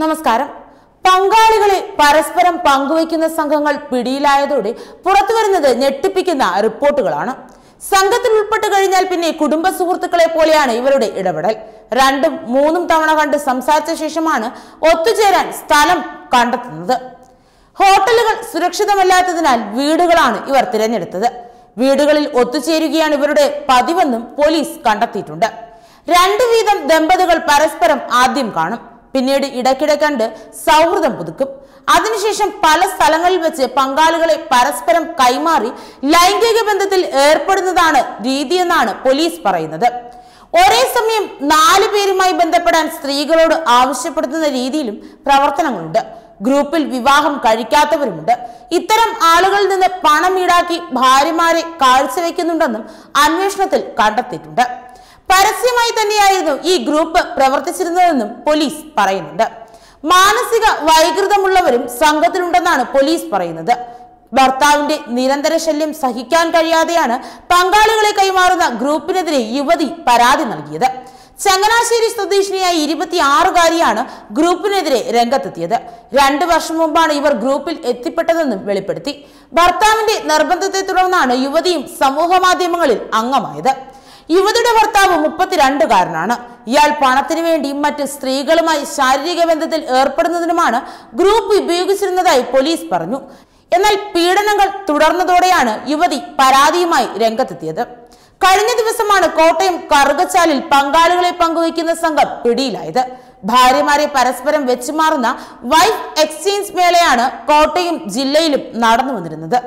നമസ്കാരം. പങ്കാളികളെ പരസ്പരം പങ്കുവയ്ക്കുന്ന സംഘങ്ങൾ പിടിയിലായതോടെ പുറത്തുവരുന്നത് ഞെട്ടിപ്പിക്കുന്ന റിപ്പോർട്ടുകളാണ്. സംഘത്തിൽ ഉൾപ്പെട്ട് കഴിഞ്ഞാൽ പിന്നെ കുടുംബ സുഹൃത്തുക്കളെ പോലെയാണ് ഇവരുടെ ഇടപെടൽ. രണ്ടും മൂന്നും തവണ കണ്ട് സംസാരിച്ച ശേഷമാണ് ഒത്തുചേരാൻ സ്ഥലം കണ്ടെത്തുന്നത്. ഹോട്ടലുകൾ സുരക്ഷിതമല്ലാത്തതിനാൽ വീടുകളാണ് ഇവർ തിരഞ്ഞെടുത്തത്. വീടുകളിൽ ഒത്തുചേരുകയാണ് ഇവരുടെ പതിവെന്നും പോലീസ് കണ്ടെത്തിയിട്ടുണ്ട്. രണ്ടു വീതം ദമ്പതികൾ പരസ്പരം ആദ്യം കാണും. പിന്നീട് ഇടയ്ക്കിടെ കണ്ട് സൗഹൃദം പുതുക്കും. അതിനുശേഷം പല സ്ഥലങ്ങളിൽ വെച്ച് പങ്കാളികളെ പരസ്പരം കൈമാറി ലൈംഗിക ബന്ധത്തിൽ ഏർപ്പെടുന്നതാണ് രീതിയെന്നാണ് പോലീസ് പറയുന്നത്. ഒരേ സമയം നാല് പേരുമായി ബന്ധപ്പെടാൻ സ്ത്രീകളോട് ആവശ്യപ്പെടുത്തുന്ന രീതിയിലും പ്രവർത്തനങ്ങളുണ്ട്. ഗ്രൂപ്പിൽ വിവാഹം കഴിക്കാത്തവരുമുണ്ട്. ഇത്തരം ആളുകളിൽ നിന്ന് പണം ഈടാക്കി ഭാര്യമാരെ കാഴ്ചവെക്കുന്നുണ്ടെന്നും അന്വേഷണത്തിൽ കണ്ടെത്തിയിട്ടുണ്ട്. പരസ്യമായി തന്നെയായിരുന്നു ഈ ഗ്രൂപ്പ് പ്രവർത്തിച്ചിരുന്നതെന്നും പോലീസ് പറയുന്നുണ്ട്. മാനസിക വൈകൃതമുള്ളവരും സംഘത്തിലുണ്ടെന്നാണ് പോലീസ് പറയുന്നത്. ഭർത്താവിന്റെ നിരന്തര ശല്യം സഹിക്കാൻ കഴിയാതെയാണ് പങ്കാളികളെ കൈമാറുന്ന ഗ്രൂപ്പിനെതിരെ യുവതി പരാതി നൽകിയത്. ചങ്ങനാശ്ശേരി സ്വദേശിനിയായ ഇരുപത്തിയാറുകാരിയാണ് ഗ്രൂപ്പിനെതിരെ രംഗത്തെത്തിയത്. രണ്ടു വർഷം മുമ്പാണ് ഇവർ ഗ്രൂപ്പിൽ എത്തിപ്പെട്ടതെന്നും വെളിപ്പെടുത്തി. ഭർത്താവിന്റെ നിർബന്ധത്തെ തുടർന്നാണ് യുവതിയും സമൂഹ മാധ്യമങ്ങളിൽ അംഗമായത്. യുവതിയുടെ ഭർത്താവ് മുപ്പത്തിരണ്ടുകാരനാണ്. ഇയാൾ പണത്തിനു വേണ്ടി മറ്റ് സ്ത്രീകളുമായി ശാരീരിക ബന്ധത്തിൽ ഏർപ്പെടുന്നതിനുമാണ് ഗ്രൂപ്പ് ഉപയോഗിച്ചിരുന്നതായി പോലീസ് പറഞ്ഞു. എന്നാൽ പീഡനങ്ങൾ തുടർന്നതോടെയാണ് യുവതി പരാതിയുമായി രംഗത്തെത്തിയത്. കഴിഞ്ഞ ദിവസമാണ് കോട്ടയം കറുകച്ചാലിൽ പങ്കാളികളെ പങ്കുവയ്ക്കുന്ന സംഘം പിടിയിലായത്. ഭാര്യമാരെ പരസ്പരം വെച്ചുമാറുന്ന വൈഫ് എക്സ്ചേഞ്ച് മേളയാണ് കോട്ടയം ജില്ലയിലും നടന്നു വന്നിരുന്നത്.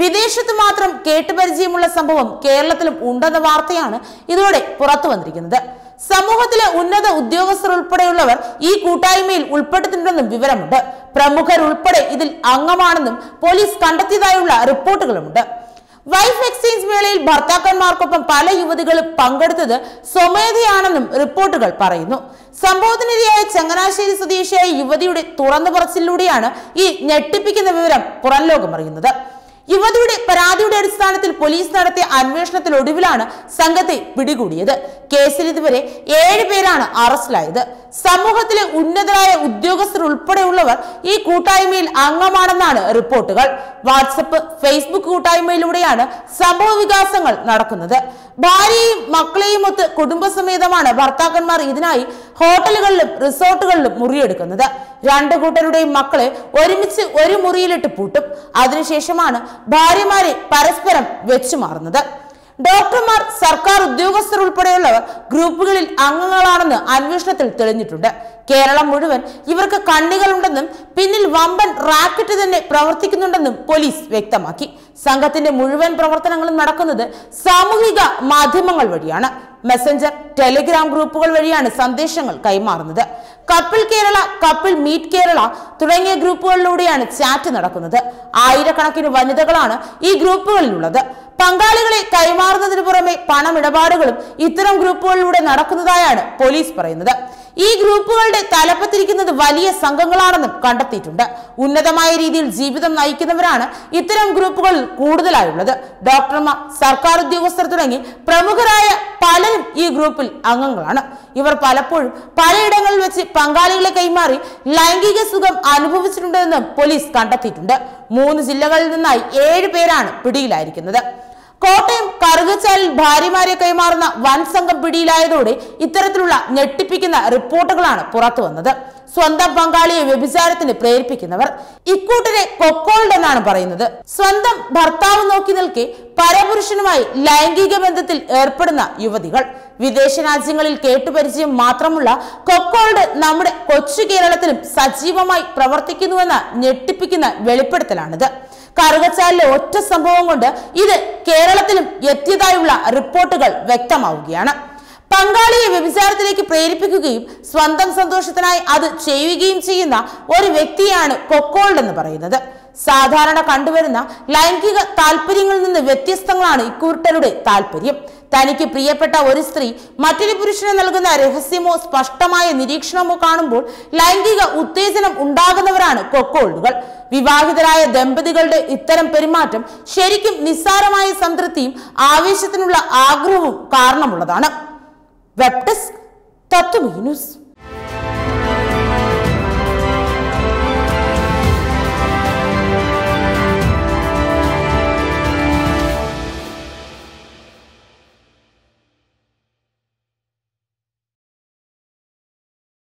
വിദേശത്ത് മാത്രം കേട്ടുപരിചയമുള്ള സംഭവം കേരളത്തിലും ഉണ്ടെന്ന വാർത്തയാണ് ഇതോടെ പുറത്തു വന്നിരിക്കുന്നത്. സമൂഹത്തിലെ ഉന്നത ഉദ്യോഗസ്ഥർ ഉൾപ്പെടെയുള്ളവർ ഈ കൂട്ടായ്മയിൽ ഉൾപ്പെട്ടിട്ടുണ്ടെന്നും വിവരമുണ്ട്. പ്രമുഖരുൾപ്പെടെ ഇതിൽ അംഗമാണെന്നും പോലീസ് കണ്ടെത്തിയതായുള്ള റിപ്പോർട്ടുകളുമുണ്ട്. വൈഫ് എക്സ്ചേഞ്ച് മേളയിൽ ഭർത്താക്കന്മാർക്കൊപ്പം പല യുവതികളും പങ്കെടുത്തത് സ്വമേധയാണെന്നും റിപ്പോർട്ടുകൾ പറയുന്നു. സംഭവത്തിനിരയായ ചങ്ങനാശ്ശേരി സ്വദേശിയായ യുവതിയുടെ തുറന്നു പറച്ചിലൂടെയാണ് ഈ ഞെട്ടിപ്പിക്കുന്ന വിവരം പുറം ലോകം അറിയുന്നത്. യുവതിയുടെ പരാതിയുടെ അടിസ്ഥാനത്തിൽ പോലീസ് നടത്തിയ അന്വേഷണത്തിൽ ഒടുവിലാണ് സംഘത്തെ പിടികൂടിയത്. കേസിൽ ഇതുവരെ ഏഴ് പേരാണ് അറസ്റ്റിലായത്. സമൂഹത്തിലെ ഉന്നതരായ ഉദ്യോഗസ്ഥർ ഉൾപ്പെടെയുള്ളവർ ഈ കൂട്ടായ്മയിൽ അംഗമാണെന്നാണ് റിപ്പോർട്ടുകൾ. വാട്സപ്പ് ഫേസ്ബുക്ക് കൂട്ടായ്മയിലൂടെയാണ് സംഭവ വികാസങ്ങൾ നടക്കുന്നത്. ഭാര്യയും മക്കളെയും ഒത്ത് കുടുംബസമേതമാണ് ഭർത്താക്കന്മാർ ഇതിനായി ഹോട്ടലുകളിലും റിസോർട്ടുകളിലും മുറിയെടുക്കുന്നത്. രണ്ട് കൂട്ടരുടെയും മക്കളെ ഒരുമിച്ച് ഒരു മുറിയിലിട്ട് പൂട്ടും. അതിനുശേഷമാണ് ഭാര്യമാരെ പരസ്പരം വെച്ചു വെച്ചുമാറുന്നത് ഡോക്ടർമാർ സർക്കാർ ഉദ്യോഗസ്ഥർ ഉൾപ്പെടെയുള്ളവർ ഗ്രൂപ്പുകളിൽ അംഗങ്ങളാണെന്ന് അന്വേഷണത്തിൽ തെളിഞ്ഞിട്ടുണ്ട്. കേരളം മുഴുവൻ ഇവർക്ക് കണ്ണികളുണ്ടെന്നും പിന്നിൽ വമ്പൻ റാക്കറ്റ് തന്നെ പ്രവർത്തിക്കുന്നുണ്ടെന്നും പോലീസ് വ്യക്തമാക്കി. സംഘത്തിന്റെ മുഴുവൻ പ്രവർത്തനങ്ങളും നടക്കുന്നത് സാമൂഹിക മാധ്യമങ്ങൾ വഴിയാണ്. മെസ്സഞ്ചർ ടെലിഗ്രാം ഗ്രൂപ്പുകൾ വഴിയാണ് സന്ദേശങ്ങൾ കൈമാറുന്നത്. Couple Kerala couple meet Kerala തുടങ്ങിയ ഗ്രൂപ്പുകളിലൂടെയാണ് ചാറ്റ് നടക്കുന്നത്. ആയിരക്കണക്കിന് വനിതകളാണ് ഈ ഗ്രൂപ്പുകളിലുള്ളത്. പങ്കാളികളെ കൈമാറുന്നതിന് പുറമെ പണമിടപാടുകളും ഇത്തരം ഗ്രൂപ്പുകളിലൂടെ നടക്കുന്നതായാണ് പോലീസ് പറയുന്നത്. ഈ ഗ്രൂപ്പുകളുടെ തലപ്പത്തിരിക്കുന്നത് വലിയ സംഘങ്ങളാണെന്നും കണ്ടെത്തിയിട്ടുണ്ട്. ഉന്നതമായ രീതിയിൽ ജീവിതം നയിക്കുന്നവരാണ് ഇത്തരം ഗ്രൂപ്പുകളിൽ കൂടുതലായുള്ളത്. ഡോക്ടർമാർ സർക്കാർ ഉദ്യോഗസ്ഥർ തുടങ്ങി പ്രമുഖരായ പലരും ഈ ഗ്രൂപ്പിൽ അംഗങ്ങളാണ്. ഇവർ പലപ്പോഴും പലയിടങ്ങളിൽ വെച്ച് പങ്കാളികളെ കൈമാറി ലൈംഗിക സുഖം അനുഭവിച്ചിട്ടുണ്ടെന്നും പോലീസ് കണ്ടെത്തിയിട്ടുണ്ട്. മൂന്ന് ജില്ലകളിൽ നിന്നായി ഏഴ് പേരാണ് പിടിയിലായിരിക്കുന്നത്. കോട്ടയം കറുകച്ചാലിൽ ഭാര്യമാരെ കൈമാറുന്ന വൻ സംഘം പിടിയിലായതോടെ ഇത്തരത്തിലുള്ള ഞെട്ടിപ്പിക്കുന്ന റിപ്പോർട്ടുകളാണ് പുറത്തു വന്നത്. സ്വന്തം പങ്കാളിയെ വ്യഭിചാരത്തിന് പ്രേരിപ്പിക്കുന്നവർ ഇക്കൂട്ടരെ കൊക്കോൾഡ് എന്നാണ് പറയുന്നത്. സ്വന്തം ഭർത്താവ് നോക്കി നിൽക്കെ പരപുരുഷനുമായി ലൈംഗിക ബന്ധത്തിൽ ഏർപ്പെടുന്ന യുവതികൾ. വിദേശ രാജ്യങ്ങളിൽ കേട്ടുപരിചയം മാത്രമുള്ള കൊക്കോൾഡ് നമ്മുടെ കൊച്ചു കേരളത്തിലും സജീവമായി പ്രവർത്തിക്കുന്നുവെന്ന ഞെട്ടിപ്പിക്കുന്ന വെളിപ്പെടുത്തലാണിത്. കറുകച്ചാലിലെ ഒറ്റ സംഭവം കൊണ്ട് ഇത് കേരളത്തിലും എത്തിയതായുള്ള റിപ്പോർട്ടുകൾ വ്യക്തമാവുകയാണ്. പങ്കാളിയെ വ്യഭിചാരത്തിലേക്ക് പ്രേരിപ്പിക്കുകയും സ്വന്തം സന്തോഷത്തിനായി അത് ചെയ്യുകയും ചെയ്യുന്ന ഒരു വ്യക്തിയാണ് കൊക്കോൾഡ് എന്ന് പറയുന്നത്. സാധാരണ കണ്ടുവരുന്ന ലൈംഗിക താല്പര്യങ്ങളിൽ നിന്ന് വ്യത്യസ്തങ്ങളാണ് ഇക്കൂട്ടരുടെ താല്പര്യം തനിക്ക് പ്രിയപ്പെട്ട ഒരു സ്ത്രീ മറ്റൊരു പുരുഷന് നൽകുന്ന രഹസ്യമോ സ്പഷ്ടമായ നിരീക്ഷണമോ കാണുമ്പോൾ ലൈംഗിക ഉത്തേജനം ഉണ്ടാകുന്നവരാണ് കൊക്കോൾഡുകൾ. വിവാഹിതരായ ദമ്പതികളുടെ ഇത്തരം പെരുമാറ്റം ശരിക്കും നിസ്സാരമായ സംതൃപ്തിയും ആവേശത്തിനുള്ള ആഗ്രഹവും കാരണമുള്ളതാണ്. Web Tatwamayi news.